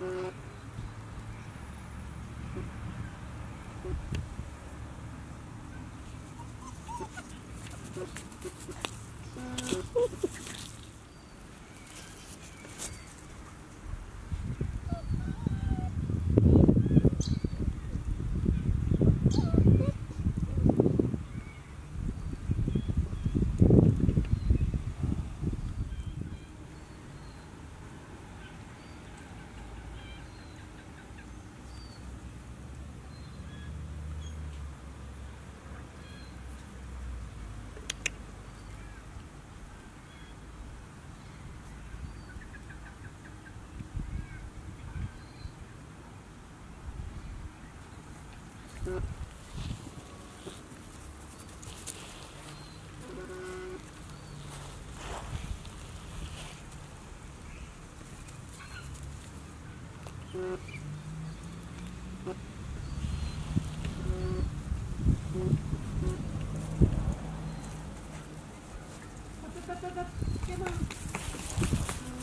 Mm-hmm. Come on.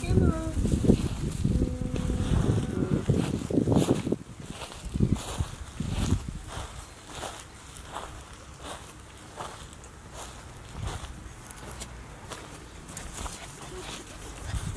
Come on.